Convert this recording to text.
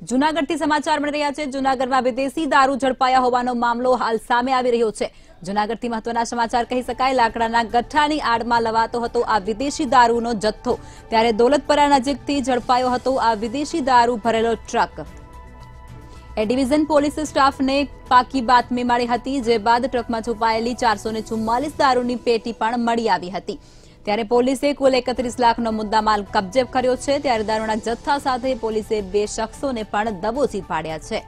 જૂનાગઢથી સમાચાર મળી રહ્યા છે. જૂનાગઢમાં વિદેશી દારૂ ઝડપાયા હોવાનો મામલો હાલ સામે આવી રહ્યો છે. જૂનાગઢથી મહત્વના સમાચાર કહી શકાય, લાકડાના ગઠ્ઠાની આડમાં લવાતો હતો આ વિદેશી દારૂનો જથ્થો. ત્યારે દોલતપરા નજીકથી ઝડપાયો હતો આ વિદેશી દારૂ ભરેલો ટ્રક. એ ડિવિઝન પોલીસ સ્ટાફને પાકી બાતમી મળી હતી, જે બાદ ટ્રકમાં છુપાયેલી ચારસો દારૂની પેટી પણ મળી આવી હતી. ત્યારે પોલીસે કુલ એકત્રીસ લાખનો મુદ્દામાલ કબજે કર્યો છે. ત્યારે દારૂના જથ્થા સાથે પોલીસે બે શખ્સોને પણ દબોચી પાડ્યા છે.